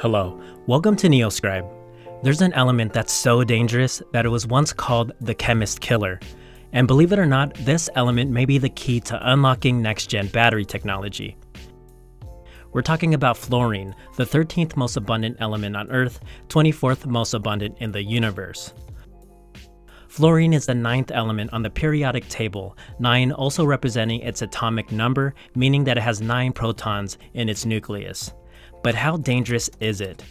Hello, welcome to Neoscribe. There's an element that's so dangerous that it was once called the chemist killer. And believe it or not, this element may be the key to unlocking next gen battery technology. We're talking about fluorine, the 13th most abundant element on Earth, 24th most abundant in the universe. Fluorine is the ninth element on the periodic table, 9 also representing its atomic number, meaning that it has 9 protons in its nucleus. But how dangerous is it?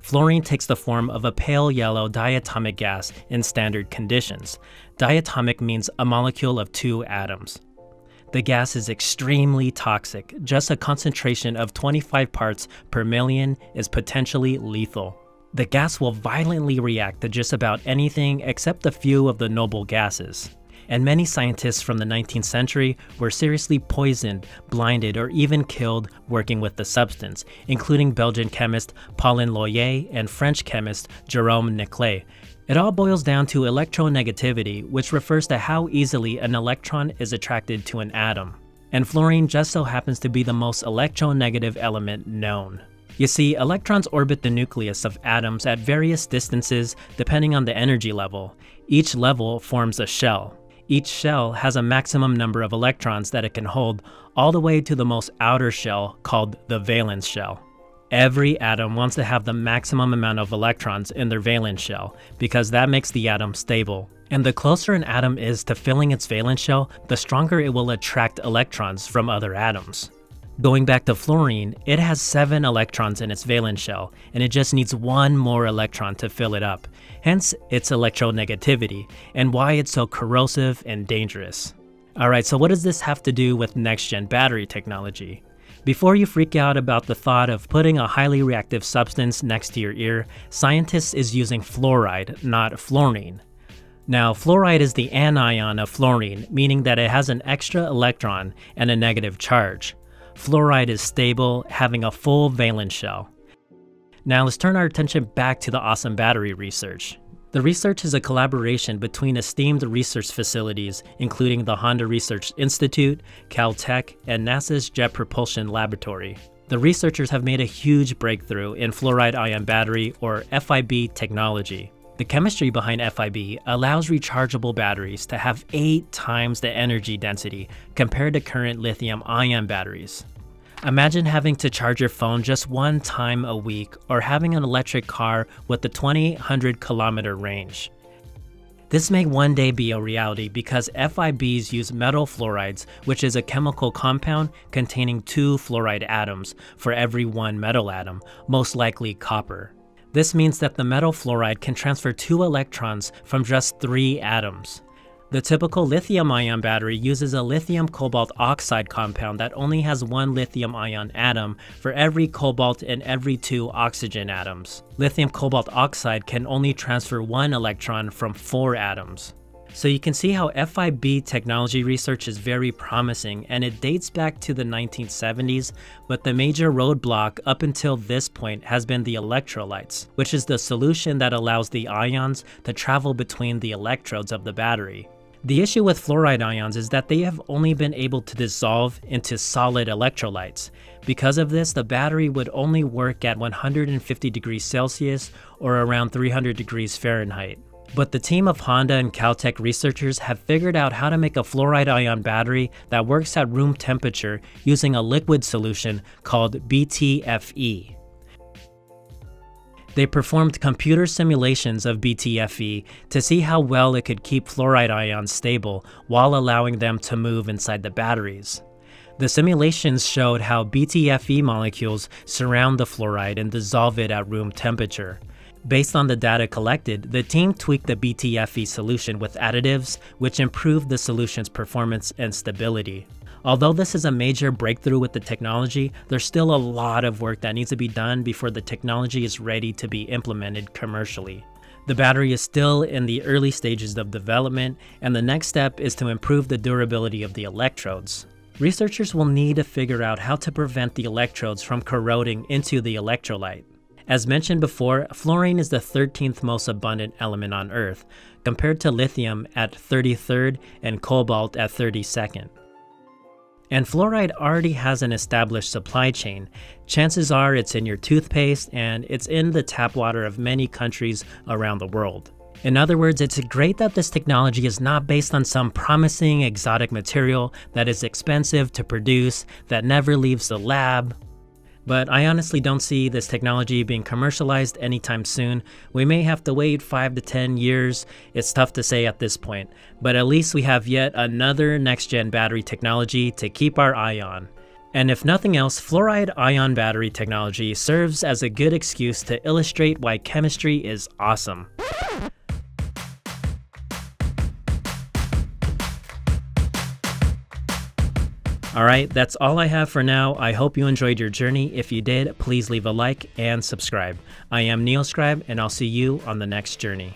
Fluorine takes the form of a pale yellow diatomic gas in standard conditions. Diatomic means a molecule of two atoms. The gas is extremely toxic. Just a concentration of 25 parts per million is potentially lethal. The gas will violently react to just about anything except a few of the noble gases and many scientists from the 19th century were seriously poisoned, blinded, or even killed working with the substance, including Belgian chemist Paulin Louyet and French chemist Jerome Nickles. It all boils down to electronegativity, which refers to how easily an electron is attracted to an atom. And fluorine just so happens to be the most electronegative element known. You see, electrons orbit the nucleus of atoms at various distances depending on the energy level. Each level forms a shell. Each shell has a maximum number of electrons that it can hold, all the way to the most outer shell called the valence shell. Every atom wants to have the maximum amount of electrons in their valence shell because that makes the atom stable. And the closer an atom is to filling its valence shell, the stronger it will attract electrons from other atoms. Going back to fluorine, it has 7 electrons in its valence shell, and it just needs one more electron to fill it up, hence its electronegativity, and why it's so corrosive and dangerous. Alright, so what does this have to do with next-gen battery technology? Before you freak out about the thought of putting a highly reactive substance next to your ear, scientists is using fluoride, not fluorine. Now, fluoride is the anion of fluorine, meaning that it has an extra electron and a negative charge. Fluoride is stable, having a full valence shell. Now let's turn our attention back to the awesome battery research. The research is a collaboration between esteemed research facilities, including the Honda Research Institute, Caltech, and NASA's Jet Propulsion Laboratory. The researchers have made a huge breakthrough in fluoride ion battery, or FIB technology. The chemistry behind FIB allows rechargeable batteries to have 8 times the energy density compared to current lithium ion batteries. Imagine having to charge your phone just one time a week or having an electric car with a 2000 kilometer range. This may one day be a reality because FIBs use metal fluorides, which is a chemical compound containing two fluoride atoms for every one metal atom, most likely copper. This means that the metal fluoride can transfer two electrons from just three atoms. The typical lithium-ion battery uses a lithium cobalt oxide compound that only has one lithium-ion atom for every cobalt and every two oxygen atoms. Lithium cobalt oxide can only transfer one electron from four atoms. So you can see how FIB technology research is very promising and it dates back to the 1970s, but the major roadblock up until this point has been the electrolytes, which is the solution that allows the ions to travel between the electrodes of the battery. The issue with fluoride ions is that they have only been able to dissolve into solid electrolytes. Because of this, the battery would only work at 150 degrees Celsius or around 300 degrees Fahrenheit. But the team of Honda and Caltech researchers have figured out how to make a fluoride ion battery that works at room temperature using a liquid solution called BTFE. They performed computer simulations of BTFE to see how well it could keep fluoride ions stable while allowing them to move inside the batteries. The simulations showed how BTFE molecules surround the fluoride and dissolve it at room temperature. Based on the data collected, the team tweaked the BTFE solution with additives, which improved the solution's performance and stability. Although this is a major breakthrough with the technology, there's still a lot of work that needs to be done before the technology is ready to be implemented commercially. The battery is still in the early stages of development, and the next step is to improve the durability of the electrodes. Researchers will need to figure out how to prevent the electrodes from corroding into the electrolyte. As mentioned before, fluorine is the 13th most abundant element on Earth, compared to lithium at 33rd and cobalt at 32nd. And fluoride already has an established supply chain. Chances are it's in your toothpaste and it's in the tap water of many countries around the world. In other words, it's great that this technology is not based on some promising exotic material that is expensive to produce, that never leaves the lab, but I honestly don't see this technology being commercialized anytime soon. We may have to wait 5 to 10 years, it's tough to say at this point, but at least we have yet another next gen battery technology to keep our eye on. And if nothing else, fluoride ion battery technology serves as a good excuse to illustrate why chemistry is awesome. Alright, that's all I have for now. I hope you enjoyed your journey. If you did, please leave a like and subscribe. I am Neoscribe, and I'll see you on the next journey.